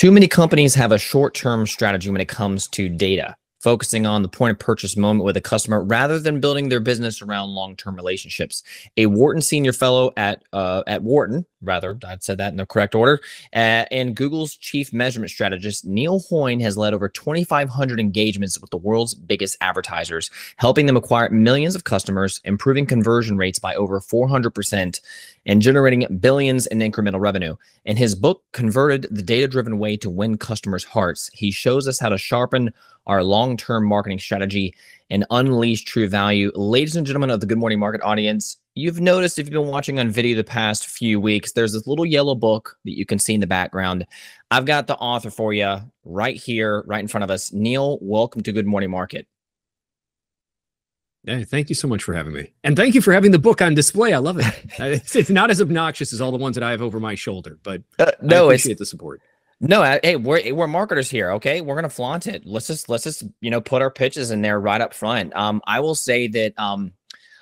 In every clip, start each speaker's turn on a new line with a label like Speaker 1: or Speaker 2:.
Speaker 1: Too many companies have a short term strategy when it comes to data focusing on the point of purchase moment with a customer rather than building their business around long-term relationships. A Wharton senior fellow at uh, at Wharton, rather, I said that in the correct order, uh, and Google's chief measurement strategist Neil Hoyne has led over 2,500 engagements with the world's biggest advertisers, helping them acquire millions of customers, improving conversion rates by over 400 percent, and generating billions in incremental revenue. In his book, Converted: The Data-Driven Way to Win Customers' Hearts, he shows us how to sharpen our long term marketing strategy, and unleash true value. Ladies and gentlemen of the Good Morning Market audience, you've noticed if you've been watching on video the past few weeks, there's this little yellow book that you can see in the background. I've got the author for you right here, right in front of us. Neil, welcome to Good Morning Market.
Speaker 2: Hey, thank you so much for having me. And thank you for having the book on display. I love it. it's, it's, not as obnoxious as all the ones that I have over my shoulder, but uh, no, I appreciate the support.
Speaker 1: No, hey, we're we're marketers here. Okay, we're gonna flaunt it. Let's just let's just you know put our pitches in there right up front. Um, I will say that um,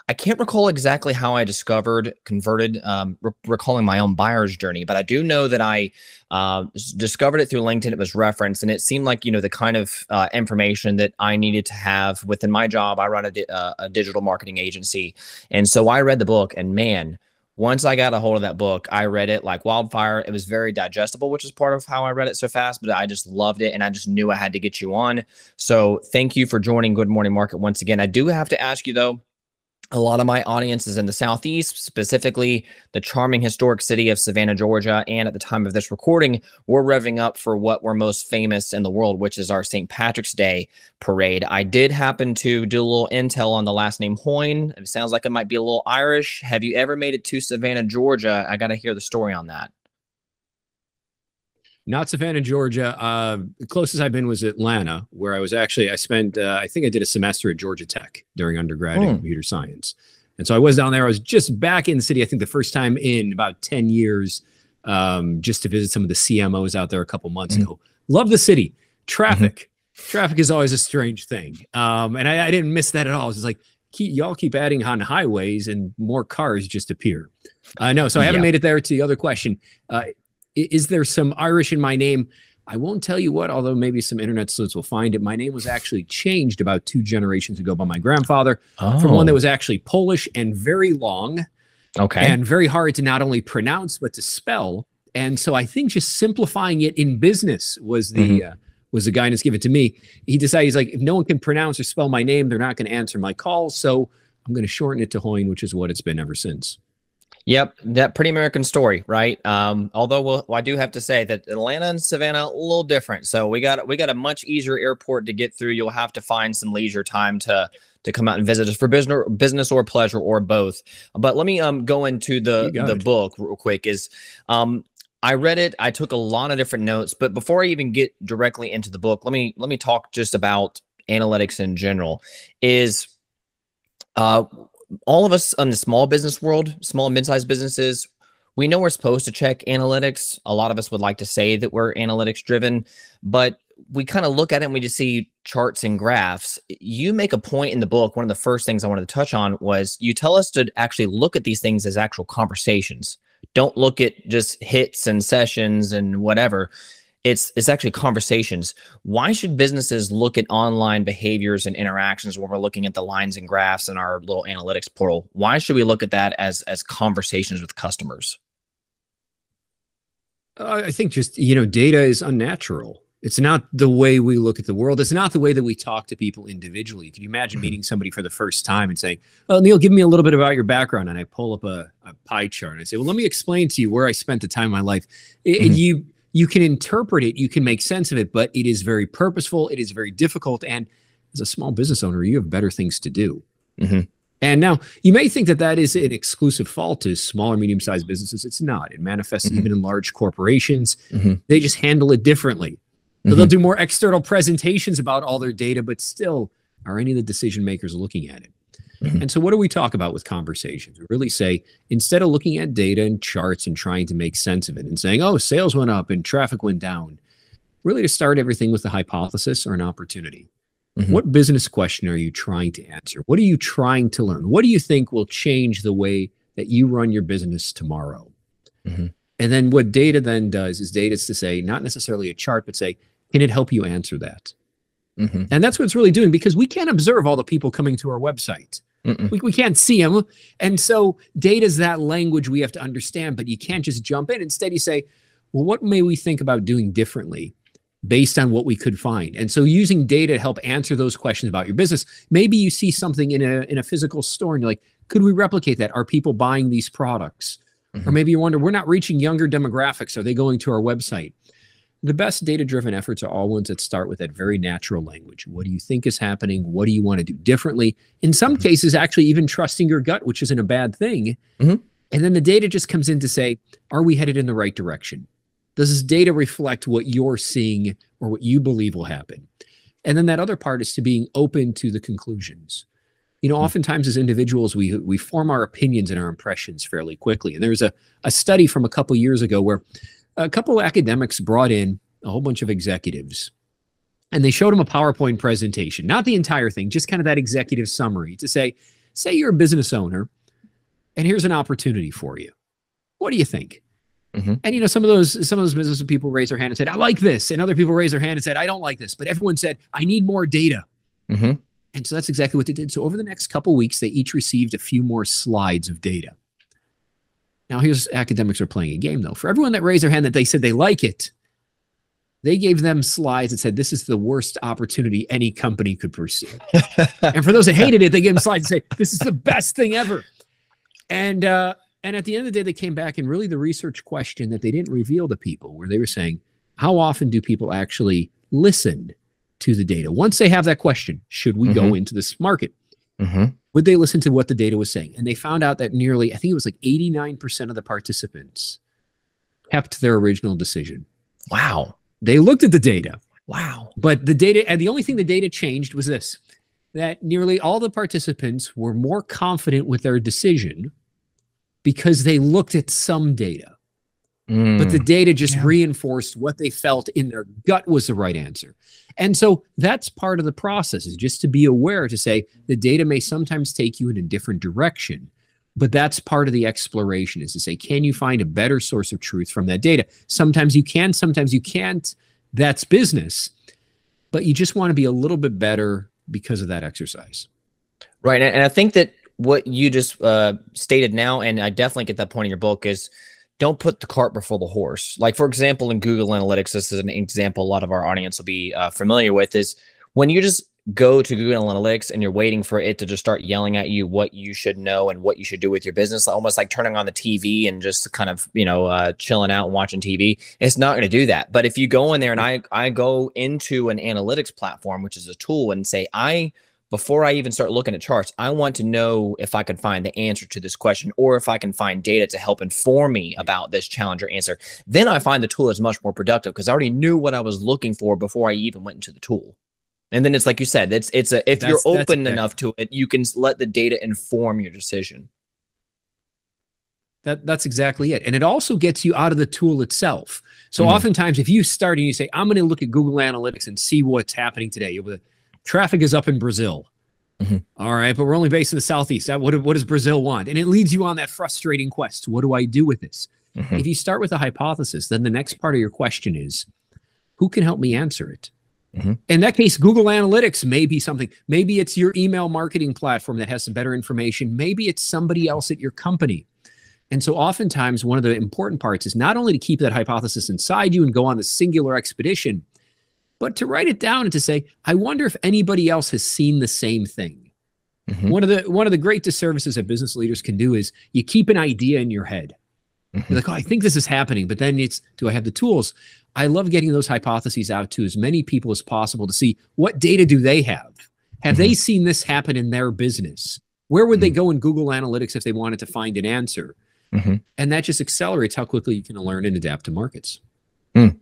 Speaker 1: I can't recall exactly how I discovered converted, um, re- recalling my own buyer's journey, but I do know that I uh, discovered it through LinkedIn. It was referenced, and it seemed like you know the kind of uh, information that I needed to have within my job. I run a, di- uh, a digital marketing agency, and so I read the book, and man once I got a hold of that book, I read it like wildfire. It was very digestible, which is part of how I read it so fast, but I just loved it and I just knew I had to get you on. So thank you for joining Good Morning Market once again. I do have to ask you though, a lot of my audience is in the southeast specifically the charming historic city of savannah georgia and at the time of this recording we're revving up for what we're most famous in the world which is our st patrick's day parade. I did happen to do a little intel on the last name hoyne. It sounds like it might be a little irish. Have you ever made it to savannah georgia? I gotta hear the story on that
Speaker 2: not Savannah, Georgia. Uh, the closest I've been was Atlanta, where I was actually I spent uh, I think I did a semester at Georgia Tech during undergrad in hmm. computer science, and so I was down there. I was just back in the city. I think the first time in about ten years, um, just to visit some of the CMOs out there a couple months mm ago. Love the city. Traffic, mm-hmm. traffic is always a strange thing, um, and I, I, didn't miss that at all. It's like keep, y'all keep adding on highways, and more cars just appear. I uh, know. So I haven't yeah. made it there. To the other question, uh, is there some Irish in my name? I won't tell you what, although maybe some internet sleuths will find it. My name was actually changed about two generations ago by my grandfather oh. from one that oh. was actually Polish and very long.
Speaker 1: Okay.
Speaker 2: And very hard to not only pronounce, but to spell. And so I think just simplifying it in business was the mm-hmm. uh, was the guidance given to me. He decided he's like, if no one can pronounce or spell my name, they're not going to answer my calls. So I'm going to shorten it to Hoyne, which is what it's been ever since.
Speaker 1: Yep, that pretty American story, right? Um, although we'll, I do have to say that Atlanta and Savannah a little different. So we got we got a much easier airport to get through. You'll have to find some leisure time to to come out and visit us for business business or pleasure or both. But let me um go into the the it. book real quick. Is um I read it. I took a lot of different notes, but before I even get directly into the book, let me let me talk just about analytics in general. Is uh all of us in the small business world, small mid-sized businesses, we know we're supposed to check analytics. A lot of us would like to say that we're analytics driven, but we kind of look at it and we just see charts and graphs. You make a point in the book. One of the first things I wanted to touch on was you tell us to actually look at these things as actual conversations. Don't look at just hits and sessions and whatever it's it's actually conversations. Why should businesses look at online behaviors and interactions when we're looking at the lines and graphs in our little analytics portal? Why should we look at that as as conversations with customers?
Speaker 2: Uh, i think just you know data is unnatural. It's not the way we look at the world. It's not the way that we talk to people individually. Can you imagine mm-hmm. meeting somebody for the first time and saying oh neil give me a little bit about your background and i pull up a, a pie chart and i say well let me explain to you where i spent the time of my life. And you you can interpret it, you can make sense of it, but it is very purposeful, it is very difficult. And as a small business owner, you have better things to do. Mm-hmm. And now you may think that that is an exclusive fault to small or medium sized businesses. It's not. It manifests mm-hmm. even in large corporations. Mm-hmm. They just handle it differently. So they'll mm-hmm. do more external presentations about all their data, but still, are any of the decision makers looking at it? Mm-hmm. And so, what do we talk about with conversations? We really say instead of looking at data and charts and trying to make sense of it and saying, oh, sales went up and traffic went down, really to start everything with a hypothesis or an opportunity. Mm-hmm. What business question are you trying to answer? What are you trying to learn? What do you think will change the way that you run your business tomorrow? Mm-hmm. And then what data then does is data is to say, not necessarily a chart, but say, can it help you answer that? Mm-hmm. And that's what it's really doing because we can't observe all the people coming to our website. We, we can't see them. And so data is that language we have to understand, but you can't just jump in. Instead, you say, well, what may we think about doing differently based on what we could find? And so using data to help answer those questions about your business. Maybe you see something in a in a physical store and you're like, could we replicate that? Are people buying these products? Mm-hmm. Or maybe you wonder, we're not reaching younger demographics. Are they going to our website? The best data driven efforts are all ones that start with that very natural language. What do you think is happening? What do you want to do differently? In some mm-hmm. cases, actually, even trusting your gut, which isn't a bad thing. Mm-hmm. And then the data just comes in to say, are we headed in the right direction? Does this data reflect what you're seeing or what you believe will happen? And then that other part is to being open to the conclusions. You know, mm-hmm. oftentimes as individuals, we we form our opinions and our impressions fairly quickly. And there's a, a study from a couple years ago where a couple of academics brought in a whole bunch of executives and they showed them a PowerPoint presentation, not the entire thing, just kind of that executive summary to say, say you're a business owner and here's an opportunity for you. What do you think? Mm-hmm. And you know, some of those some of those business people raised their hand and said, "I like this," and other people raised their hand and said, "I don't like this." But everyone said, "I need more data." Mm-hmm. And so that's exactly what they did. So over the next couple weeks, they each received a few more slides of data. Now, here's academics are playing a game, though. For everyone that raised their hand that they said they like it, they gave them slides that said this is the worst opportunity any company could pursue. and for those that hated it, they gave them slides and say this is the best thing ever. And uh, and at the end of the day, they came back and really the research question that they didn't reveal to people, where they were saying, how often do people actually listen to the data? Once they have that question, should we mm-hmm. go into this market? Mm-hmm would they listen to what the data was saying? And they found out that nearly, I think it was like 89% of the participants kept their original decision.
Speaker 1: Wow.
Speaker 2: They looked at the data.
Speaker 1: Wow.
Speaker 2: But the data, and the only thing the data changed was this that nearly all the participants were more confident with their decision because they looked at some data. Mm. But the mm. data just yeah. reinforced what they felt in their gut was the right answer. And so that's part of the process is just to be aware to say the data may sometimes take you in a different direction. But that's part of the exploration is to say, can you find a better source of truth from that data? Sometimes you can, sometimes you can't. That's business. But you just want to be a little bit better because of that exercise.
Speaker 1: Right. And I think that what you just uh, stated now, and I definitely get that point in your book, is don't put the cart before the horse. Like, for example, in Google Analytics, this is an example a lot of our audience will be uh, familiar with is when you just go to Google Analytics and you're waiting for it to just start yelling at you what you should know and what you should do with your business, almost like turning on the TV and just kind of, you know, uh, chilling out and watching TV. It's not going to do that. But if you go in there and I, I go into an analytics platform, which is a tool and say, I – before I even start looking at charts, I want to know if I can find the answer to this question or if I can find data to help inform me about this challenge or answer. Then I find the tool is much more productive because I already knew what I was looking for before I even went into the tool. And then it's like you said, it's it's a if that's, you're open enough to it, you can let the data inform your decision.
Speaker 2: That that's exactly it. And it also gets you out of the tool itself. So mm-hmm. oftentimes if you start and you say, I'm going to look at Google Analytics and see what's happening today with traffic is up in Brazil. Mm-hmm. All right, but we're only based in the southeast. What, what does Brazil want? And it leads you on that frustrating quest. What do I do with this? Mm-hmm. If you start with a hypothesis, then the next part of your question is, who can help me answer it? Mm-hmm. In that case, Google Analytics may be something. Maybe it's your email marketing platform that has some better information. Maybe it's somebody else at your company. And so, oftentimes, one of the important parts is not only to keep that hypothesis inside you and go on the singular expedition, but to write it down and to say, I wonder if anybody else has seen the same thing. Mm-hmm. One of the one of the great disservices that business leaders can do is you keep an idea in your head. Mm-hmm. You're like, oh, I think this is happening, but then it's do I have the tools? I love getting those hypotheses out to as many people as possible to see what data do they have. Have mm-hmm. they seen this happen in their business? Where would they mm-hmm. go in Google Analytics if they wanted to find an answer? Mm-hmm. And that just accelerates how quickly you can learn and adapt to markets.
Speaker 1: Mm.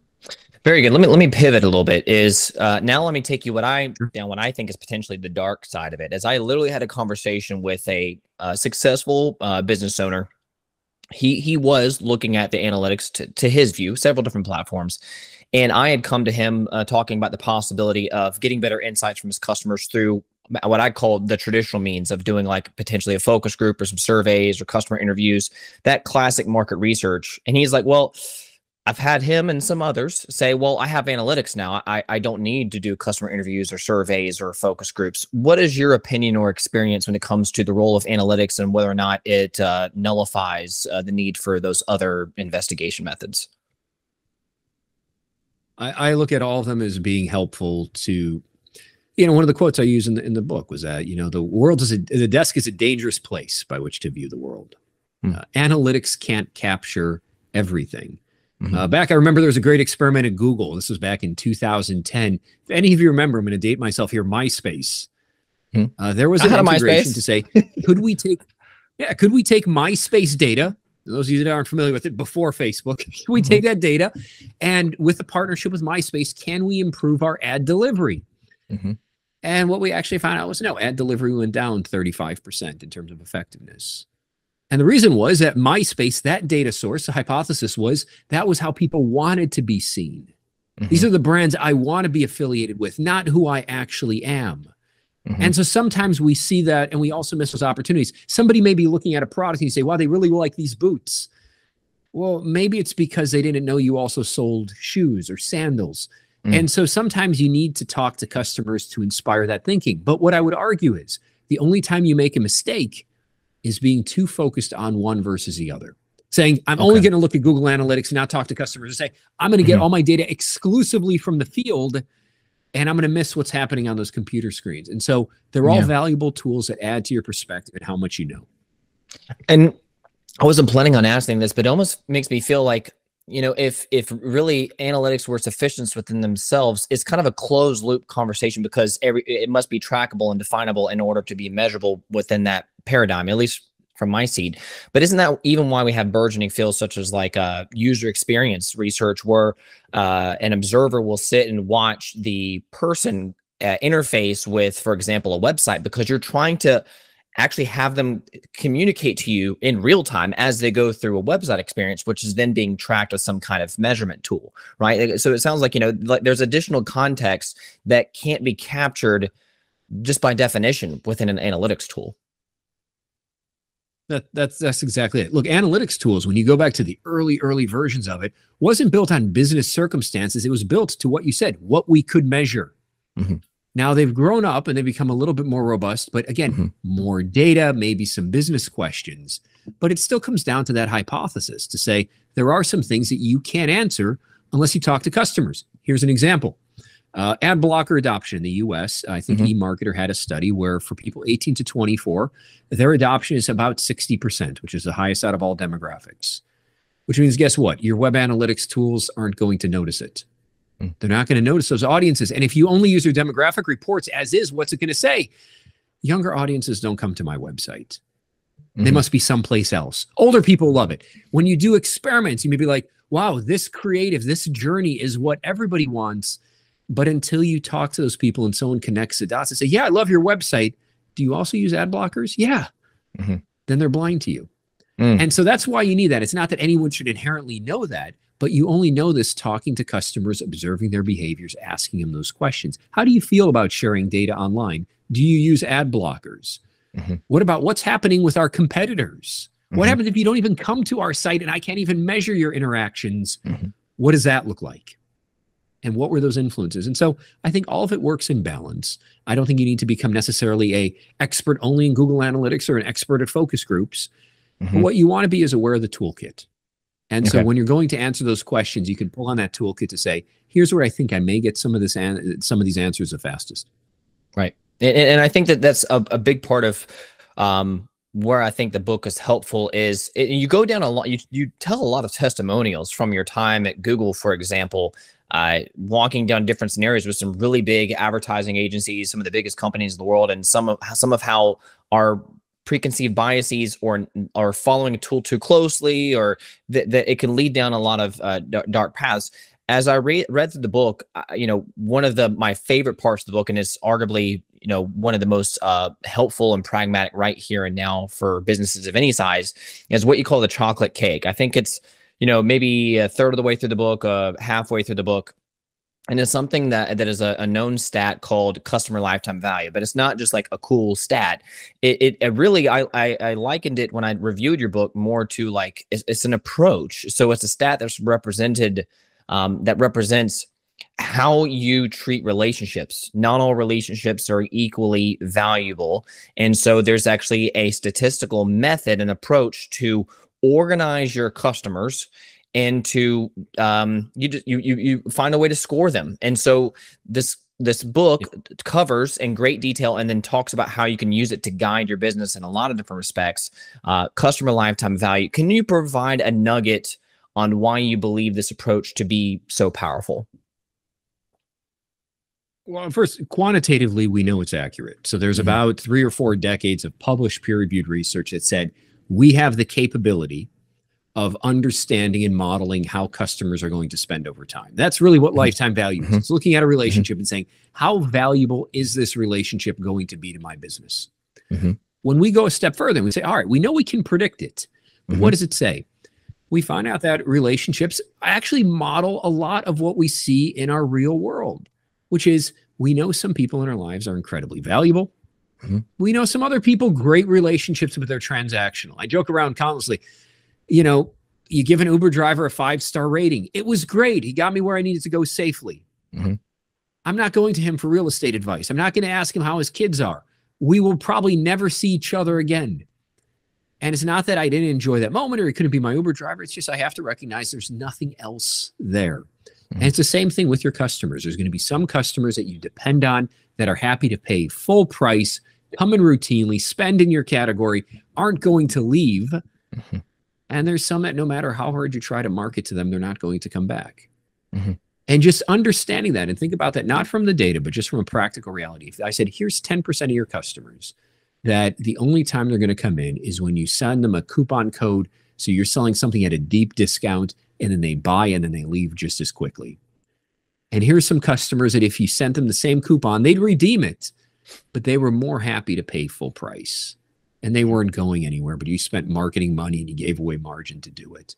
Speaker 1: Very good. Let me let me pivot a little bit. Is uh, now let me take you what I down what I think is potentially the dark side of it. As I literally had a conversation with a uh, successful uh, business owner. He he was looking at the analytics to, to his view, several different platforms, and I had come to him uh, talking about the possibility of getting better insights from his customers through what I call the traditional means of doing like potentially a focus group or some surveys or customer interviews, that classic market research. And he's like, well, I've had him and some others say, well, I have analytics now. I, I don't need to do customer interviews or surveys or focus groups. What is your opinion or experience when it comes to the role of analytics and whether or not it uh, nullifies uh, the need for those other investigation methods?
Speaker 2: I, I look at all of them as being helpful to you know, one of the quotes I use in the in the book was that you know the world is a the desk is a dangerous place by which to view the world. Hmm. Uh, analytics can't capture everything. Mm-hmm. Uh, back, I remember there was a great experiment at Google. This was back in 2010. If any of you remember, I'm going to date myself here. MySpace. Hmm. Uh, there was an integration to say, could we take, yeah, could we take MySpace data? Those of you that aren't familiar with it, before Facebook, can we mm-hmm. take that data, and with a partnership with MySpace, can we improve our ad delivery? Mm-hmm. And what we actually found out was no, ad delivery went down 35% in terms of effectiveness. And the reason was that MySpace, that data source, the hypothesis was that was how people wanted to be seen. Mm-hmm. These are the brands I want to be affiliated with, not who I actually am. Mm-hmm. And so sometimes we see that and we also miss those opportunities. Somebody may be looking at a product and you say, wow, they really like these boots. Well, maybe it's because they didn't know you also sold shoes or sandals. Mm. And so sometimes you need to talk to customers to inspire that thinking. But what I would argue is the only time you make a mistake is being too focused on one versus the other. Saying, I'm okay. only going to look at Google Analytics and not talk to customers and say, I'm going to get mm-hmm. all my data exclusively from the field and I'm going to miss what's happening on those computer screens. And so they're all yeah. valuable tools that add to your perspective and how much you know.
Speaker 1: And I wasn't planning on asking this, but it almost makes me feel like you know if if really analytics were sufficient within themselves it's kind of a closed loop conversation because every it must be trackable and definable in order to be measurable within that paradigm at least from my seed. But isn't that even why we have burgeoning fields such as like uh, user experience research where uh, an observer will sit and watch the person uh, interface with for example a website because you're trying to actually have them communicate to you in real time as they go through a website experience, which is then being tracked with some kind of measurement tool, right? So it sounds like, you know, like there's additional context that can't be captured just by definition within an analytics tool.
Speaker 2: That, that's that's exactly it. Look, analytics tools, when you go back to the early, early versions of it, wasn't built on business circumstances. It was built to what you said, what we could measure. Mm-hmm. Now they've grown up and they've become a little bit more robust, but again, mm-hmm. more data, maybe some business questions. But it still comes down to that hypothesis to say there are some things that you can't answer unless you talk to customers. Here's an example. Uh, ad blocker adoption in the US, I think mm-hmm. eMarketer had a study where for people 18 to 24, their adoption is about 60%, which is the highest out of all demographics. Which means, guess what? Your web analytics tools aren't going to notice it. They're not going to notice those audiences. And if you only use your demographic reports as is, what's it going to say? Younger audiences don't come to my website. Mm-hmm. They must be someplace else. Older people love it. When you do experiments, you may be like, wow, this creative, this journey is what everybody wants. But until you talk to those people and someone connects the dots and say, yeah, I love your website. Do you also use ad blockers? Yeah. Mm-hmm. Then they're blind to you. Mm. And so that's why you need that. It's not that anyone should inherently know that, but you only know this talking to customers, observing their behaviors, asking them those questions. How do you feel about sharing data online? Do you use ad blockers? Mm-hmm. What about what's happening with our competitors? Mm-hmm. What happens if you don't even come to our site and I can't even measure your interactions? Mm-hmm. What does that look like? And what were those influences? And so I think all of it works in balance. I don't think you need to become necessarily a expert only in Google Analytics or an expert at focus groups. But mm-hmm. what you want to be is aware of the toolkit. And okay. so when you're going to answer those questions, you can pull on that toolkit to say, here's where I think I may get some of this an- some of these answers the fastest.
Speaker 1: Right. And, and I think that that's a, a big part of um, where I think the book is helpful is it, you go down a lot, you, you tell a lot of testimonials from your time at Google, for example, uh, walking down different scenarios with some really big advertising agencies, some of the biggest companies in the world, and some of some of how our preconceived biases or or following a tool too closely or that, that it can lead down a lot of uh, dark paths. As i re- read through the book you know one of the my favorite parts of the book and it's arguably you know one of the most uh, helpful and pragmatic right here and now for businesses of any size is what you call the chocolate cake. I think it's you know maybe a third of the way through the book uh, halfway through the book and it's something that that is a, a, known stat called customer lifetime value but it's not just like a cool stat. It, it, it really I, I, I likened it when i reviewed your book more to like it's, it's an approach. So it's a stat that's represented um, that represents how you treat relationships. Not all relationships are equally valuable. And so there's actually a statistical method and approach to organize your customers and to um, you just you, you you find a way to score them. And so this this book covers in great detail and then talks about how you can use it to guide your business in a lot of different respects. Uh, customer lifetime value. Can you provide a nugget on why you believe this approach to be so powerful?
Speaker 2: Well, first, quantitatively, we know it's accurate. So there's mm-hmm. about three or four decades of published peer reviewed research that said we have the capability of understanding and modeling how customers are going to spend over time. That's really what mm-hmm. lifetime value is. Mm-hmm. It's looking at a relationship mm-hmm. and saying, how valuable is this relationship going to be to my business? Mm-hmm. When we go a step further, and we say, all right, we know we can predict it. What mm-hmm. does it say? We find out that relationships actually model a lot of what we see in our real world, which is we know some people in our lives are incredibly valuable. Mm-hmm. We know some other people, great relationships, but they're transactional. I joke around countlessly you know, you give an Uber driver a five star rating. It was great. He got me where I needed to go safely. Mm-hmm. I'm not going to him for real estate advice. I'm not going to ask him how his kids are. We will probably never see each other again. And it's not that I didn't enjoy that moment or he couldn't be my Uber driver. It's just I have to recognize there's nothing else there. Mm-hmm. And it's the same thing with your customers. There's going to be some customers that you depend on that are happy to pay full price, come in routinely, spend in your category, aren't going to leave. Mm-hmm. And there's some that no matter how hard you try to market to them, they're not going to come back. Mm-hmm. And just understanding that and think about that, not from the data, but just from a practical reality. If I said, here's 10% of your customers that the only time they're going to come in is when you send them a coupon code. So you're selling something at a deep discount and then they buy and then they leave just as quickly. And here's some customers that if you sent them the same coupon, they'd redeem it, but they were more happy to pay full price and they weren't going anywhere, but you spent marketing money and you gave away margin to do it.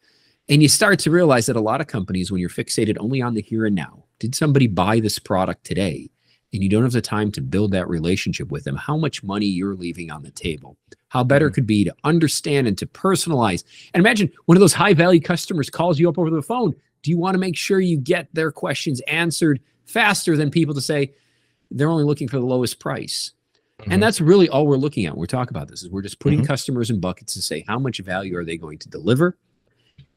Speaker 2: And you start to realize that a lot of companies, when you're fixated only on the here and now, did somebody buy this product today? And you don't have the time to build that relationship with them, how much money you're leaving on the table. How better mm-hmm. could be to understand and to personalize. And imagine one of those high value customers calls you up over the phone. Do you want to make sure you get their questions answered faster than people to say they're only looking for the lowest price? Mm-hmm. And that's really all we're looking at. When we talk about this is we're just putting mm-hmm. customers in buckets to say how much value are they going to deliver.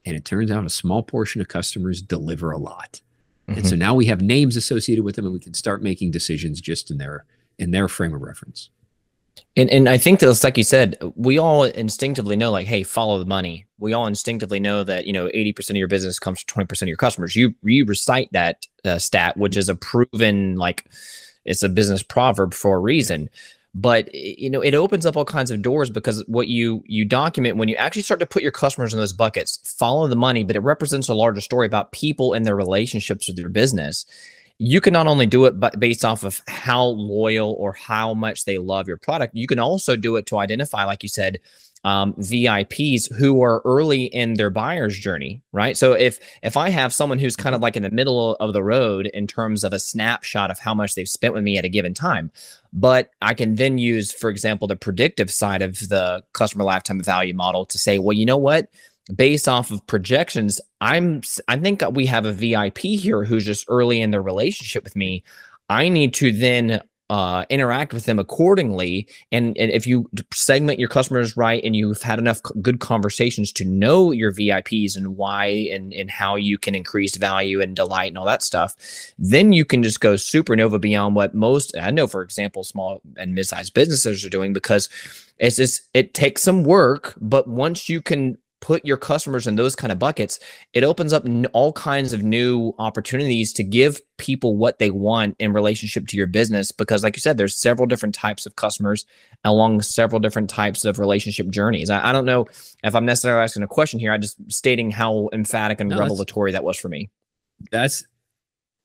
Speaker 2: And it turns out a small portion of customers deliver a lot. Mm-hmm. And so mm-hmm. now we have names associated with them and we can start making decisions just in their in their frame of reference.
Speaker 1: And and I think that's like you said, we all instinctively know, like, hey, follow the money. We all instinctively know that you know eighty percent of your business comes from twenty percent of your customers. You you recite that uh, stat, which is a proven like it's a business proverb for a reason. But you know it opens up all kinds of doors because what you you document when you actually start to put your customers in those buckets follow the money but it represents a larger story about people and their relationships with your business. You can not only do it but based off of how loyal or how much they love your product you can also do it to identify like you said um, VIPs who are early in their buyer's journey, right? So if if I have someone who's kind of like in the middle of the road in terms of a snapshot of how much they've spent with me at a given time, but I can then use, for example, the predictive side of the customer lifetime value model to say, well, you know what? Based off of projections, I'm I think we have a VIP here who's just early in their relationship with me. I need to then uh, interact with them accordingly. And, and if you segment your customers right and you've had enough good conversations to know your VIPs and why and, and how you can increase value and delight and all that stuff, then you can just go supernova beyond what most, I know, for example, small and mid-sized businesses are doing because it's just, it takes some work, but once you can put your customers in those kind of buckets, it opens up all kinds of new opportunities to give people what they want in relationship to your business. Because, like you said, there's several different types of customers along several different types of relationship journeys. I, I don't know if I'm necessarily asking a question here. I'm just stating how emphatic and no, revelatory that was for me.
Speaker 2: That's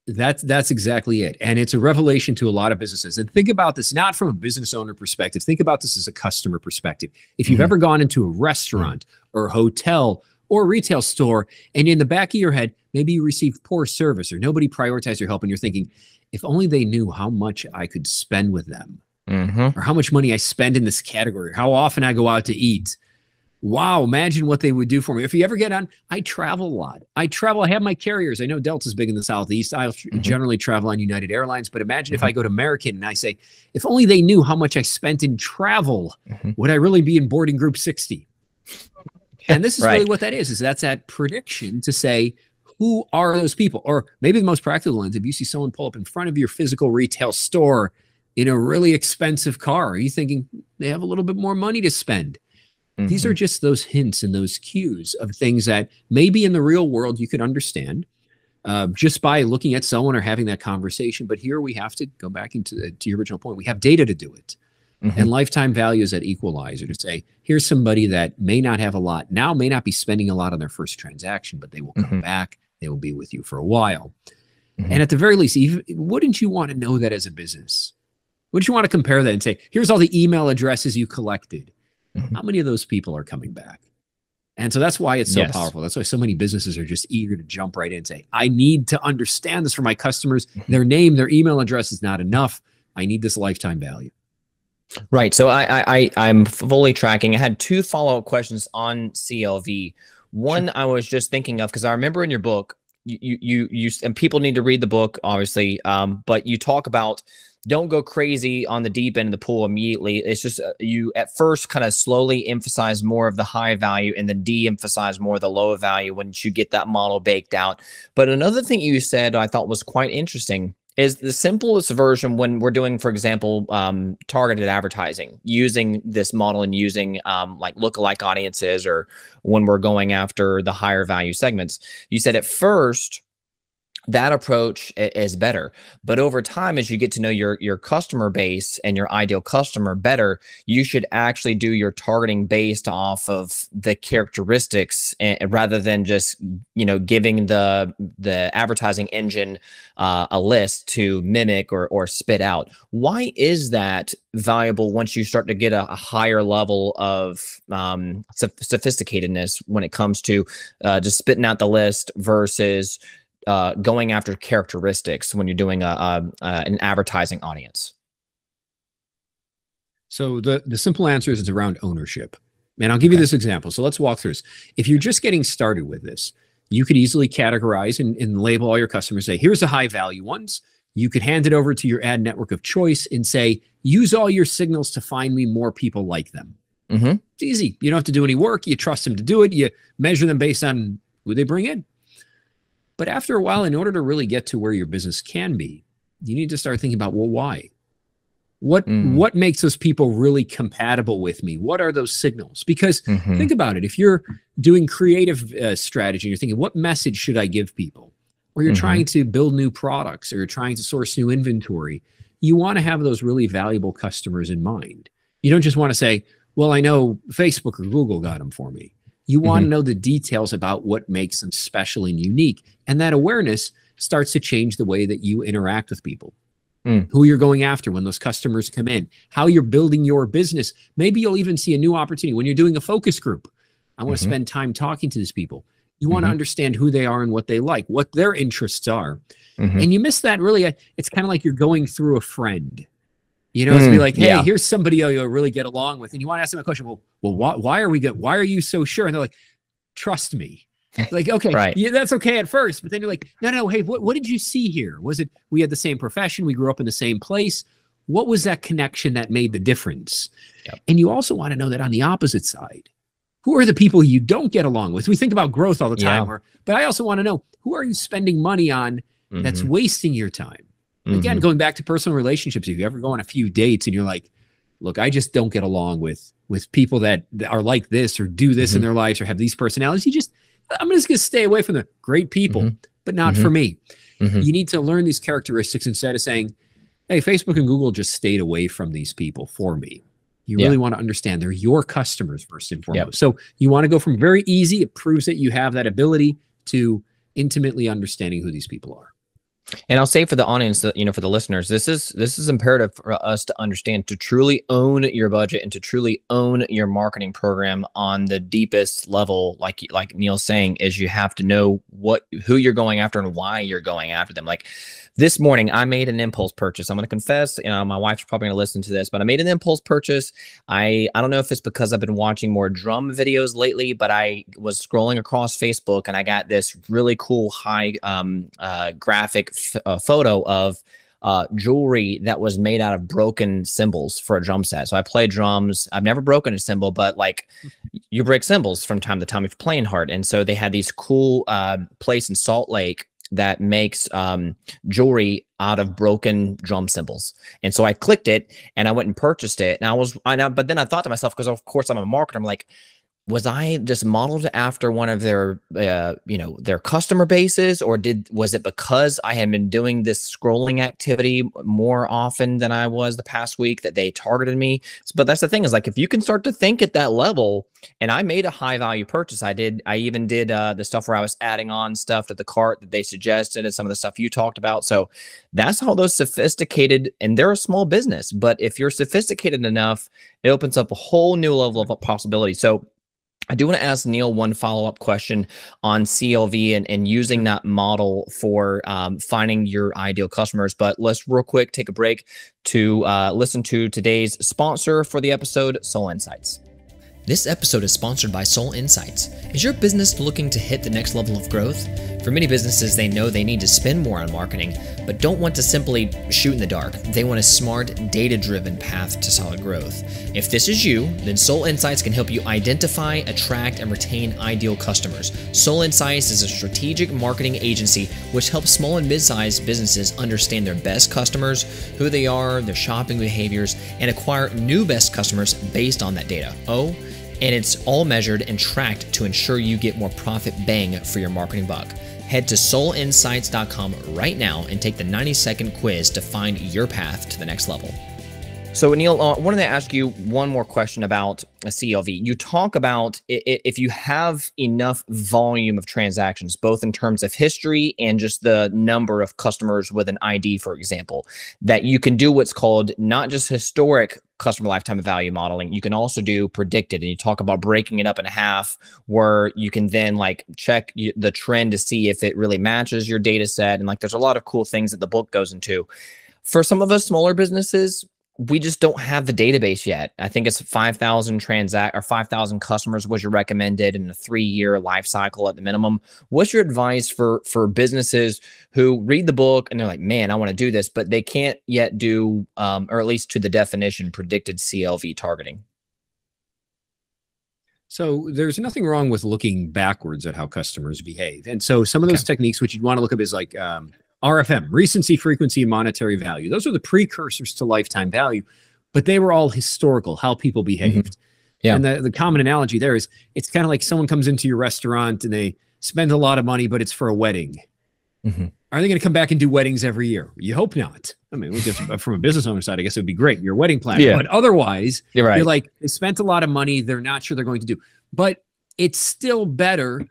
Speaker 2: that's that's exactly it. And it's a revelation to a lot of businesses. And think about this not from a business owner perspective. Think about this as a customer perspective. If you've mm-hmm. ever gone into a restaurant or a hotel or a retail store, and in the back of your head, maybe you received poor service or nobody prioritized your help, and you're thinking, if only they knew how much I could spend with them,
Speaker 1: Mm-hmm.
Speaker 2: or how much money I spend in this category, or how often I go out to eat. Wow, imagine what they would do for me. If you ever get on, I travel a lot. I travel, I have my carriers. I know Delta's big in the Southeast. I
Speaker 1: Mhm.
Speaker 2: generally travel on United Airlines, but imagine if I go to American and I say, if only they knew how much I spent in travel,
Speaker 1: Mhm.
Speaker 2: would I really be in boarding group 60? And this is really what that is, is that's that prediction to say, who are those people? Or maybe the most practical lens, if you see someone pull up in front of your physical retail store in a really expensive car, are you thinking they have a little bit more money to spend? These
Speaker 1: Mm-hmm.
Speaker 2: are just those hints and those cues of things that maybe in the real world you could understand uh, just by looking at someone or having that conversation. But here we have to go back into the, to your original point. We have data to do it.
Speaker 1: Mhm.
Speaker 2: And lifetime value is that equalizer to say, here's somebody that may not have a lot now, may not be spending a lot on their first transaction, but they will come
Speaker 1: Mhm.
Speaker 2: back. They will be with you for a while.
Speaker 1: Mhm.
Speaker 2: And at the very least, even, wouldn't you want to know that as a business? Wouldn't you want to compare that and say, here's all the email addresses you collected?
Speaker 1: Mhm.
Speaker 2: How many of those people are coming back? And so that's why it's so
Speaker 1: Yes.
Speaker 2: powerful. That's why so many businesses are just eager to jump right in and say, I need to understand this for my customers.
Speaker 1: Mhm.
Speaker 2: Their name, their email address is not enough. I need this lifetime value.
Speaker 1: Right. So I, I, I I'm fully tracking. I had two follow up questions on CLV. One I was just thinking of because I remember in your book, you, you, you, you, and people need to read the book, obviously. Um, but you talk about don't go crazy on the deep end of the pool immediately. It's just uh, you at first kind of slowly emphasize more of the high value and then de-emphasize more of the low value once you get that model baked out. But another thing you said I thought was quite interesting is the simplest version when we're doing, for example, um, targeted advertising using this model and using um, like lookalike audiences or when we're going after the higher value segments. You said at first that approach is better. But over time as you get to know your your customer base and your ideal customer better you should actually do your targeting based off of the characteristics and, rather than just you know giving the the advertising engine uh, a list to mimic or or spit out. Why is that valuable once you start to get a, a higher level of um, sophisticatedness when it comes to uh, just spitting out the list versus uh, going after characteristics when you're doing a, a, a an advertising audience.
Speaker 2: So the, the simple answer is it's around ownership. And I'll give you this example. So let's walk through this. If you're just getting started with this, you could easily categorize and, and label all your customers, say, here's the high value ones. You could hand it over to your ad network of choice and say, use all your signals to find me more people like them.
Speaker 1: Mm-hmm.
Speaker 2: It's easy. You don't have to do any work. You trust them to do it. You measure them based on who they bring in. But after a while, in order to really get to where your business can be, you need to start thinking about, well, why? What
Speaker 1: Mm.
Speaker 2: what makes those people really compatible with me? What are those signals? Because
Speaker 1: Mm-hmm.
Speaker 2: think about it. If you're doing creative uh, strategy, you're thinking, what message should I give people? Or you're
Speaker 1: Mhm.
Speaker 2: trying to build new products or you're trying to source new inventory. You want to have those really valuable customers in mind. You don't just want to say, well, I know Facebook or Google got them for me. You want to know the details about what makes them special and unique. And that awareness starts to change the way that you interact with people.
Speaker 1: Mm.
Speaker 2: Who you're going after when those customers come in, how you're building your business. Maybe you'll even see a new opportunity when you're doing a focus group. I want to
Speaker 1: Mhm.
Speaker 2: spend time talking to these people. You want to
Speaker 1: Mhm.
Speaker 2: understand who they are and what they like, what their interests are.
Speaker 1: Mhm.
Speaker 2: And you miss that really. uh, It's kind of like you're going through a friend. You know, it's be
Speaker 1: Mm,
Speaker 2: like, hey,
Speaker 1: yeah.
Speaker 2: here's somebody you'll really get along with. And you want to ask them a question. Well, well, why, why are we good? Why are you so sure? And they're like, trust me. Like, okay,
Speaker 1: Right.
Speaker 2: yeah, that's okay at first. But then you're like, no, no, hey, what, what did you see here? Was it we had the same profession? We grew up in the same place. What was that connection that made the difference?
Speaker 1: Yep.
Speaker 2: And you also want to know that on the opposite side, who are the people you don't get along with? We think about growth all the time,
Speaker 1: Yeah.
Speaker 2: or, but I also want to know who are you spending money on that's
Speaker 1: Mhm.
Speaker 2: wasting your time? Again,
Speaker 1: Mhm.
Speaker 2: going back to personal relationships, if you ever go on a few dates and you're like, look, I just don't get along with with people that, are like this or do this in
Speaker 1: Mhm.
Speaker 2: their lives or have these personalities. You just, I'm just going to stay away from the great people,
Speaker 1: Mhm.
Speaker 2: but not
Speaker 1: Mhm.
Speaker 2: for me.
Speaker 1: Mhm.
Speaker 2: You need to learn these characteristics instead of saying, hey, Facebook and Google just stayed away from these people for me. You
Speaker 1: Yeah.
Speaker 2: really want to understand they're your customers first and foremost.
Speaker 1: Yep.
Speaker 2: So you want to go from very easy, it proves that you have that ability to intimately understanding who these people are.
Speaker 1: And I'll say for the audience you know for the listeners, this is this is imperative for us to understand to truly own your budget and to truly own your marketing program on the deepest level. Like like Neil's saying, is you have to know what who you're going after and why you're going after them. Like this morning i made an impulse purchase i'm going to confess you know my wife's probably going to listen to this but i made an impulse purchase i i don't know if it's because i've been watching more drum videos lately but i was scrolling across facebook and i got this really cool high um, uh, graphic uh, photo of uh, jewelry that was made out of broken cymbals for a drum set. So I play drums. I've never broken a cymbal, but like you break cymbals from time to time if you're playing hard. And so they had these cool uh, place in Salt Lake that makes um, jewelry out of broken drum cymbals. And so I clicked it and I went and purchased it. And I was, I know, but then I thought to myself, because of course I'm a marketer, I'm like, was I just modeled after one of their, uh, you know, their customer bases, or did was it because I had been doing this scrolling activity more often than I was the past week that they targeted me? But that's the thing is like if you can start to think at that level, and I made a high value purchase. I did. I even did uh, the stuff where I was adding on stuff to the cart that they suggested, and some of the stuff you talked about. So that's how those sophisticated, and they're a small business, but if you're sophisticated enough, it opens up a whole new level of possibility. So I do want to ask Neil one follow up question on CLV and, and using that model for um, finding your ideal customers. But let's real quick take a break to uh, listen to today's sponsor for the episode, Sol Insights. This episode is sponsored by Sol Insights. Is your business looking to hit the next level of growth? For many businesses, they know they need to spend more on marketing, but don't want to simply shoot in the dark. They want a smart, data driven path to solid growth. If this is you, then Sol Insights can help you identify, attract, and retain ideal customers. Sol Insights is a strategic marketing agency which helps small and mid sized businesses understand their best customers, who they are, their shopping behaviors, and acquire new best customers based on that data. Oh, and it's all measured and tracked to ensure you get more profit bang for your marketing buck. Head to solinsights.com right now and take the 90 second quiz to find your path to the next level. So, Neil, uh, I wanted to ask you one more question about a CLV. You talk about if you have enough volume of transactions, both in terms of history and just the number of customers with an ID, for example, that you can do what's called not just historic customer lifetime value modeling, you can also do predicted. And you talk about breaking it up in half, where you can then like check the trend to see if it really matches your data set. And like there's a lot of cool things that the book goes into. For some of us smaller businesses, we just don't have the database yet. I think it's 5,000 transact or 5,000 customers was your recommended in a three year life cycle at the minimum. What's your advice for for businesses who read the book and they're like, man, I want to do this, but they can't yet do, um, or at least to the definition, predicted CLV targeting?
Speaker 2: So there's nothing wrong with looking backwards at how customers behave. And so some of those okay. techniques which you'd want to look at is like um, RFM, recency, frequency, monetary value. Those are the precursors to lifetime value, but they were all historical, how people mm-hmm. behaved. Mm-hmm. Yeah. And the, the common analogy there is it's kind of like someone comes into your restaurant and they spend a lot of money, but it's for a wedding. Mm-hmm. Are they going to come back and do weddings every year? You hope not. I mean, just from a business owner side, I guess it would be great. Your wedding plan. Yeah. But otherwise, you're, right. you're like, they spent a lot of money. They're not sure they're going to do. But it's still better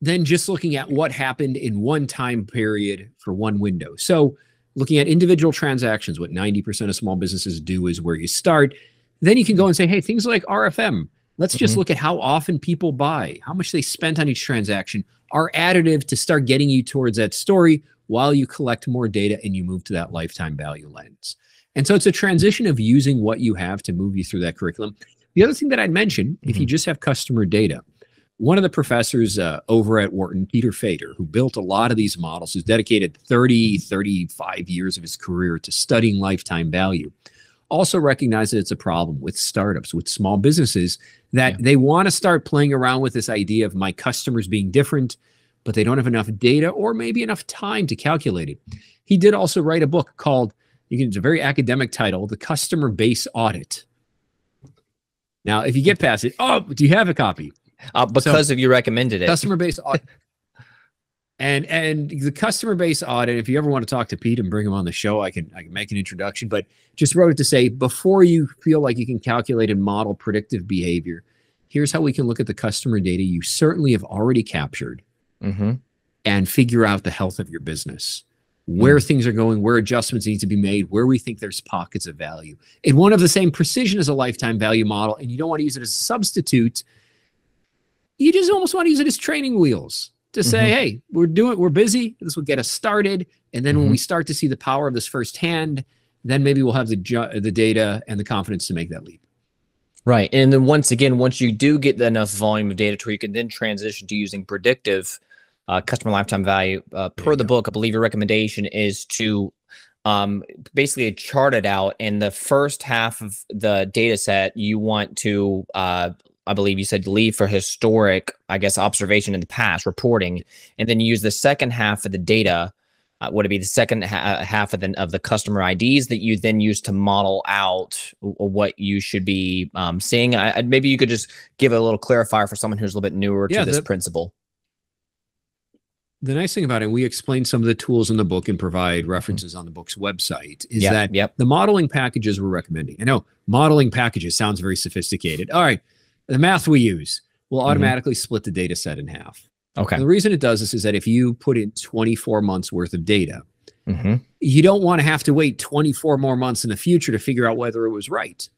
Speaker 2: than just looking at what happened in one time period for one window. So, looking at individual transactions, what 90% of small businesses do is where you start. Then you can go and say, hey, things like RFM, let's just mm-hmm. look at how often people buy, how much they spent on each transaction are additive to start getting you towards that story while you collect more data and you move to that lifetime value lens. And so it's a transition of using what you have to move you through that curriculum. The other thing that I'd mention, mm-hmm. if you mm-hmm. just have customer data, one of the professors uh, over at Wharton, Peter Fader, who built a lot of these models, who's dedicated 30, 35 years of his career to studying lifetime value, also recognized that it's a problem with startups, with small businesses, that yeah. they want to start playing around with this idea of my customers being different, but they don't have enough data or maybe enough time to calculate it. He did also write a book called, you can, it's a very academic title, The Customer Base Audit. Now, if you get past it, oh, do you have a copy?
Speaker 1: Uh, because so, of you recommended it.
Speaker 2: Customer base audit. and and the customer base audit. If you ever want to talk to Pete and bring him on the show, I can I can make an introduction. But just wrote it to say before you feel like you can calculate and model predictive behavior, here's how we can look at the customer data you certainly have already captured, mm-hmm. and figure out the health of your business. where mm. things are going, where adjustments need to be made, where we think there's pockets of value. In one of the same precision as a lifetime value model, and you don't want to use it as a substitute. You just almost want to use it as training wheels to say, mm-hmm. hey, we're doing, we're busy. This will get us started. And then mm-hmm. when we start to see the power of this firsthand, then maybe we'll have the ju- the data and the confidence to make that leap.
Speaker 1: Right. And then once again, once you do get enough volume of data to where you can then transition to using predictive uh, customer lifetime value, uh, per the book, I believe your recommendation is to um, basically chart it out. In the first half of the data set, you want to, uh, I believe you said, leave for historic, I guess, observation in the past, reporting, and then use the second half of the data uh, would it be the second ha- uh, half of the of the customer IDs that you then use to model out what you should be um, seeing? I, maybe you could just give a little clarifier for someone who's a little bit newer yeah, to this the, principle.
Speaker 2: The nice thing about it, we explain some of the tools in the book and provide mm-hmm. references mm-hmm. on the book's website. Is yep, that yep. the modeling packages we're recommending? I know modeling packages sounds very sophisticated. All right, the math we use will mm-hmm. automatically mm-hmm. split the data set in half.
Speaker 1: Okay.
Speaker 2: And the reason it does this is that if you put in 24 months worth of data, mm-hmm. you don't want to have to wait 24 more months in the future to figure out whether it was right.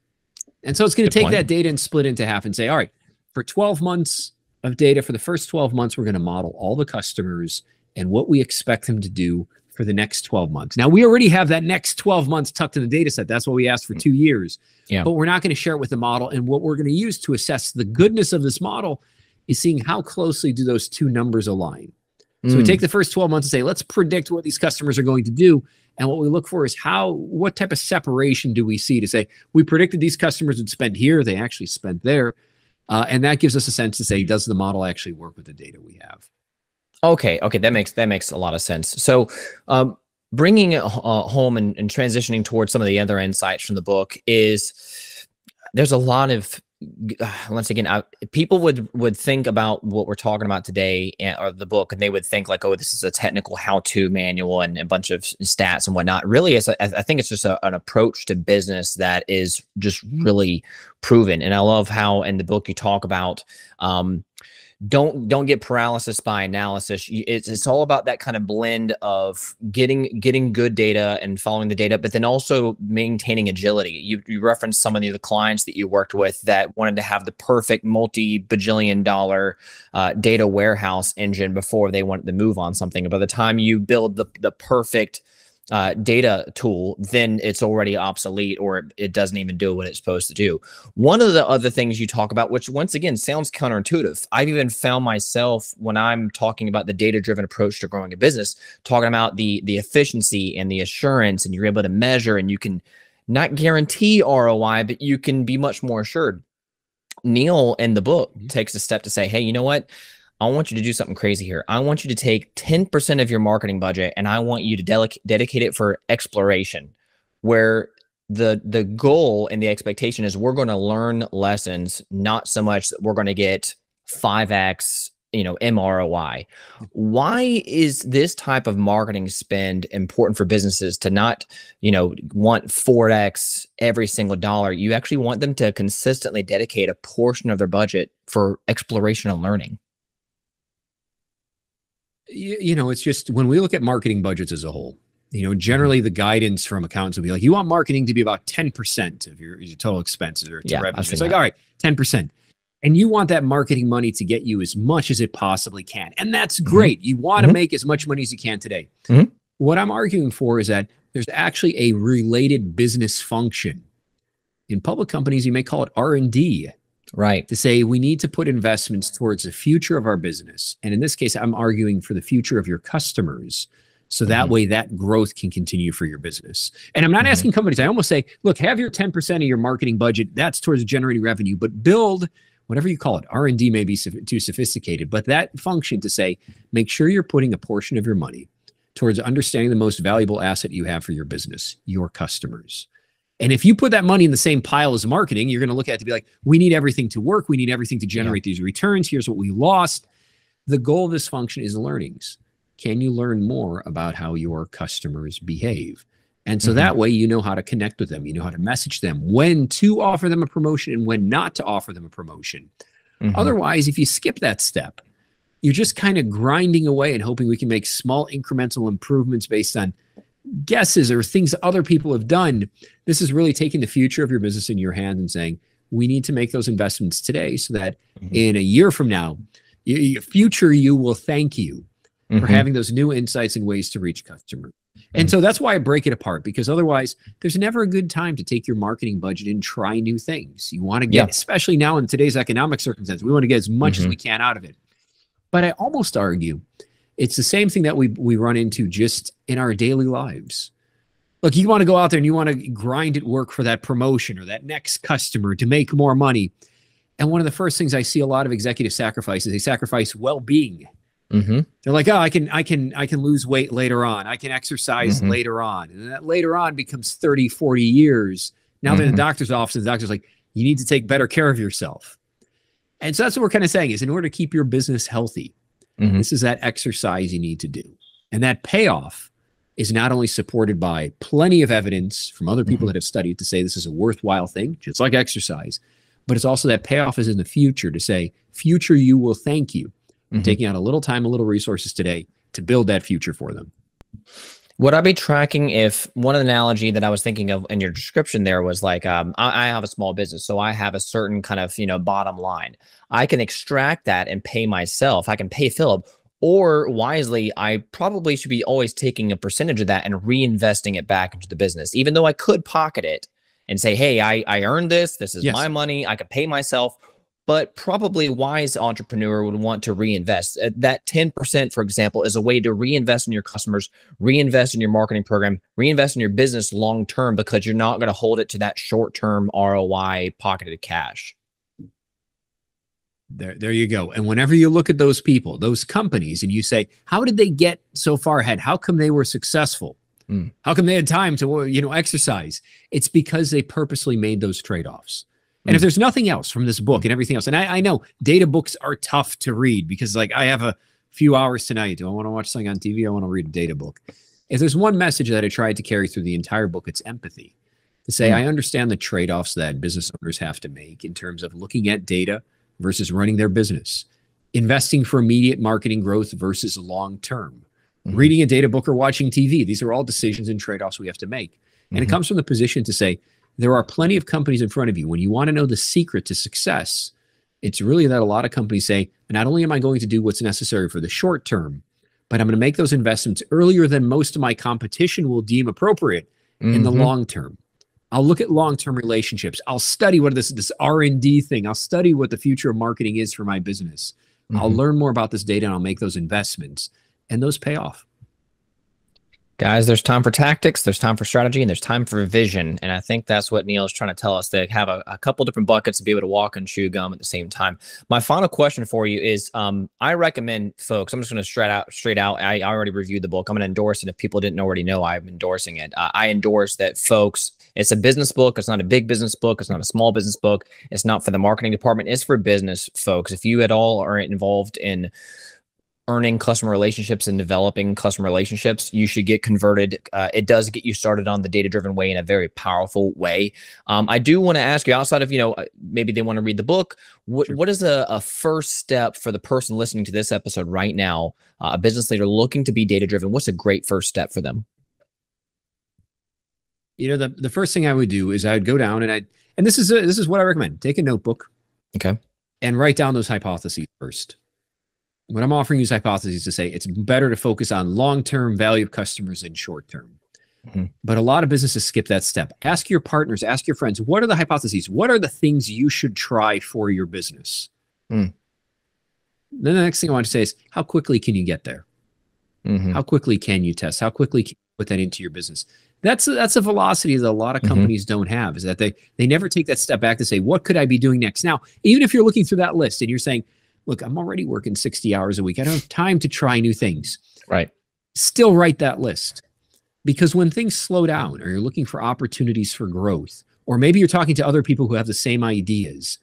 Speaker 2: And so it's going to take point. that data and split into half and say, all right, for 12 months of data, for the first 12 months, we're going to model all the customers and what we expect them to do for the next 12 months. Now, we already have that next 12 months tucked in the data set. That's what we asked for two years. Yeah. But we're not going to share it with the model. And what we're going to use to assess the goodness of this model is seeing how closely do those two numbers align. So we hmm. take the first 12 months and say, let's predict what these customers are going to do. And what we look for is how, what type of separation do we see to say, we predicted these customers would spend here, they actually spent there. Uh, and that gives us a sense to say, does the model actually work with the data we have?
Speaker 1: Okay, okay, that makes that makes a lot of sense. So, um, bringing it uh, home and, and transitioning towards some of the other insights from the book is there's a lot of once again, I, people would would think about what we're talking about today and, or the book, and they would think like, "Oh, this is a technical how-to manual and a bunch of stats and whatnot." Really, it's a, I think it's just a, an approach to business that is just really proven. And I love how in the book you talk about um, don't don't get paralysis by analysis. It's, it's all about that kind of blend of getting getting good data and following the data but then also maintaining agility. You, you referenced some of the, clients that you worked with that wanted to have the perfect multi bajillion dollar uh, data warehouse engine before they wanted to move on something. By the time you build the, the perfect uh, data tool, then it's already obsolete or it doesn't even do what it's supposed to do. One of the other things you talk about, which once again sounds counterintuitive, I've even found myself when I'm talking about the data driven approach to growing a business, talking about the the efficiency and the assurance, and you're able to measure and you can not guarantee ROI, but you can be much more assured. Neil in the book mm-hmm. takes a step to say, hey, you know what? I want you to do something crazy here. I want you to take 10% of your marketing budget and I want you to dedicate it for exploration, where the the goal and the expectation is we're going to learn lessons, not so much that we're going to get 5x, you know, MROI. Why is this type of marketing spend important for businesses to not, you know, want 4x every single dollar? You actually want them to consistently dedicate a portion of their budget for exploration and learning
Speaker 2: you, you know, it's just when we look at marketing budgets as a whole, you know, generally the guidance from accountants will be like, you want marketing to be about 10% of your, your total expenses or yeah, revenue. It's like, that. all right, 10%. And you want that marketing money to get you as much as it possibly can. And that's mm-hmm. great. Mm-hmm. You want to mm-hmm. make as much money as you can today. Mm-hmm. What I'm arguing for is that there's actually a related business function. In public companies, you may call it R&D
Speaker 1: right.
Speaker 2: to say we need to put investments towards the future of our business. And in this case i'm arguing for the future of your customers so that mm-hmm. way that growth can continue for your business. And i'm not mm-hmm. asking companies i almost say look have your 10% of your marketing budget that's towards generating revenue but build whatever you call it. R&d may be too sophisticated but that function to say make sure you're putting a portion of your money towards understanding the most valuable asset you have for your business your customers and if you put that money in the same pile as marketing, you're going to look at it to be like, we need everything to work. We need everything to generate yeah. these returns. Here's what we lost. The goal of this function is learnings. Can you learn more about how your customers behave? And so mm-hmm. that way you know how to connect with them. You know how to message them, when to offer them a promotion and when not to offer them a promotion. Mm-hmm. Otherwise, if you skip that step, you're just kind of grinding away and hoping we can make small incremental improvements based on guesses or things other people have done. This is really taking the future of your business in your hands and saying, we need to make those investments today so that mm-hmm. in a year from now, your future you will thank you mm-hmm. for having those new insights and ways to reach customers. And mm-hmm. so that's why I break it apart because otherwise, there's never a good time to take your marketing budget and try new things. You want to get, yeah. especially now in today's economic circumstances, we want to get as much as mm-hmm. we can out of it. But I almost argue it's the same thing that we we run into just in our daily lives. Look, you want to go out there and you want to grind at work for that promotion or that next customer to make more money. And one of the first things I see a lot of executive sacrifices, they sacrifice well-being. Mm-hmm. They're like, oh, I can, I can, I can lose weight later on. I can exercise mm-hmm. later on. And that later on becomes 30, 40 years. Now mm-hmm. they're in the doctor's office, and the doctor's like, you need to take better care of yourself. And so that's what we're kind of saying is in order to keep your business healthy, mm-hmm. this is that exercise you need to do. And that payoff is not only supported by plenty of evidence from other people mm-hmm. that have studied to say this is a worthwhile thing, just like exercise, but it's also that payoff is in the future to say, future you will thank you. Mm-hmm. Taking out a little time, a little resources today to build that future for them.
Speaker 1: Would I be tracking if one of the analogy that I was thinking of in your description there was like, um, I, I, have a small business, so I have a certain kind of, you know, bottom line. I can extract that and pay myself. I can pay Phillip, or wisely, I probably should be always taking a percentage of that and reinvesting it back into the business, even though I could pocket it and say, hey, I, I earned this. This is yes. my money. I could pay myself but probably wise entrepreneur would want to reinvest. Uh, that 10%, for example, is a way to reinvest in your customers, reinvest in your marketing program, reinvest in your business long term because you're not going to hold it to that short term ROI pocketed cash.
Speaker 2: There, there you go. And whenever you look at those people, those companies, and you say, how did they get so far ahead? How come they were successful? Mm. How come they had time to, you know, exercise? It's because they purposely made those trade And if hmm. there's nothing else from this book and everything else, and I, I, know data books are tough to read because, like, I have a few hours tonight. Do I want to watch something on TV? I want to read a data book. If there's one message that I tried to carry through the entire book, it's empathy. To say, mm. I understand the trade offs that business owners have to make in terms of looking at data versus running their business, investing for immediate marketing growth versus long term, mm-hmm. reading a data book or watching TV. These are all decisions and trade offs we have to make. And mm-hmm. it comes from the position to say, there are plenty of companies in front of you. When you want to know the secret to success, it's really that a lot of companies say, not only am I going to do what's necessary for the short term, but I'm going to make those investments earlier than most of my competition will deem appropriate mm-hmm. in the mm-hmm. long term. I'll look at long-term relationships. I'll study what this this R&D thing. I'll study what the future of marketing is for my business. Mm-hmm. I'll learn more about this data and I'll make those investments and those pay off.
Speaker 1: Guys, there's time for tactics, there's time for strategy, and there's time for vision. And I think that's what Neil is trying to tell us to have a, a couple different buckets to be able to walk and chew gum at the same time. My final question for you is um, I recommend folks, I'm just going to straight out, straight out. I, I, already reviewed the book. I'm going to endorse it. If people didn't already know, I'm endorsing it. Uh, I endorse that folks, it's a business book. It's not a big business book. It's not a small business book. It's not for the marketing department. It's for business folks. If you at all are involved in, earning customer relationships and developing customer relationships, you should get converted. Uh, it does get you started on the data driven way in a very powerful way. Um, I do want to ask you outside of, you know, uh, maybe they want to read the book. What, sure. what is a, a, first step for the person listening to this episode right now, uh, a business leader looking to be data driven? What's a great first step for them?
Speaker 2: You know, the, the first thing I would do is I would go down and I, and this is, a, this is what I recommend. Take a notebook.
Speaker 1: Okay.
Speaker 2: And write down those hypotheses first what I'm offering you is hypotheses to say it's better to focus on long-term value of customers than short-term. Mm-hmm. But a lot of businesses skip that step. Ask your partners, ask your friends, what are the hypotheses? What are the things you should try for your business? Mm. Then the next thing I want to say is how quickly can you get there? Mm-hmm. How quickly can you test? How quickly can you put that into your business? That's a, that's a velocity that a lot of mm-hmm. companies mm-hmm. don't have. Is that they they never take that step back to say what could I be doing next? Now, even if you're looking through that list and you're saying, look, I'm already working 60 hours a week. I don't have time to try new things.
Speaker 1: Right.
Speaker 2: Still write that list. Because when things slow down or you're looking for opportunities for growth, or maybe you're talking to other people who have the same ideas,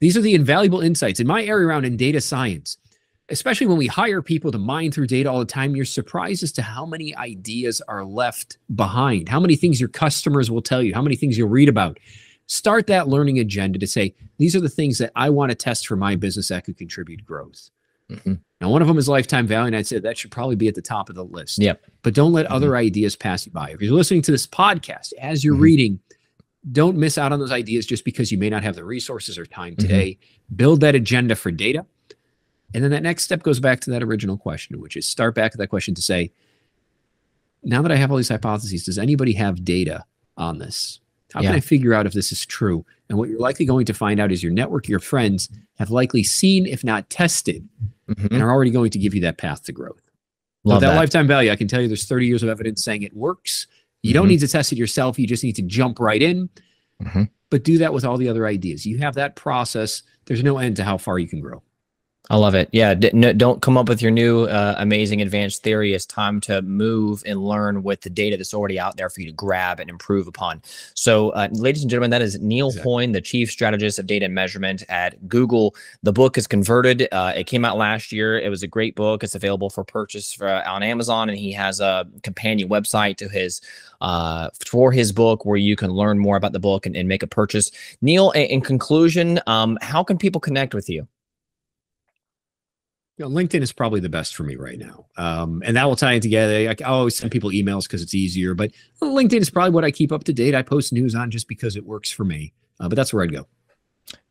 Speaker 2: these are the invaluable insights. In my area around in data science, especially when we hire people to mine through data all the time, you're surprised as to how many ideas are left behind, how many things your customers will tell you, how many things you'll read about start that learning agenda to say these are the things that i want to test for my business that could contribute growth Mm-hmm. Now, one of them is lifetime value, and I'd say that should probably be at the top of the list.
Speaker 1: Yep.
Speaker 2: But don't let mm-hmm. other ideas pass you by. If you're listening to this podcast as you're mm-hmm. reading, don't miss out on those ideas just because you may not have the resources or time mm-hmm. today. Build that agenda for data. And then that next step goes back to that original question, which is start back at that question to say, now that I have all these hypotheses, does anybody have data on this? How yeah. can I figure out if this is true? And what you're likely going to find out is your network, your friends have likely seen, if not tested, mm-hmm. and are already going to give you that path to growth. Love that, that, lifetime value, I can tell you there's 30 years of evidence saying it works. You mm-hmm. don't need to test it yourself. You just need to jump right in. Mm-hmm. But do that with all the other ideas. You have that process. There's no end to how far you can grow.
Speaker 1: I love it. Yeah. No, don't come up with your new uh, amazing advanced theory. It's time to move and learn with the data that's already out there for you to grab and improve upon. So, uh, ladies and gentlemen, that is Neil exactly. Hoyne, the chief strategist of data and measurement at Google. The book is converted. Uh, it came out last year. It was a great book. It's available for purchase for, uh, on Amazon, and he has a companion website to his uh, for his book where you can learn more about the book and, and make a purchase. Neil, in, in conclusion, um, how can people connect with you?
Speaker 2: You know, LinkedIn is probably the best for me right now. Um, and that will tie it together. I, I always send people emails because it's easier, but LinkedIn is probably what I keep up to date. I post news on just because it works for me. Uh, but that's where I'd go.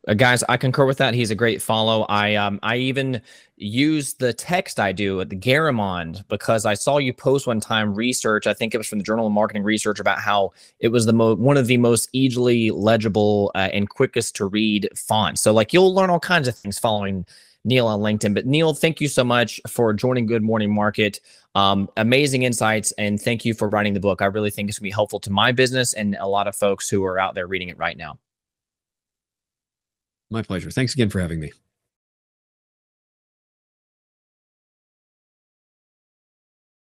Speaker 1: Uh, guys, I concur with that. He's a great follow. I um I even use the text I do at the Garamond because I saw you post one time research. I think it was from the Journal of Marketing Research about how it was the mo- one of the most easily legible uh, and quickest to read fonts. So like you'll learn all kinds of things following Neil on LinkedIn. But Neil, thank you so much for joining Good Morning Market. Um, amazing insights, and thank you for writing the book. I really think it's gonna be helpful to my business and a lot of folks who are out there reading it right now.
Speaker 2: My pleasure. Thanks again for having me.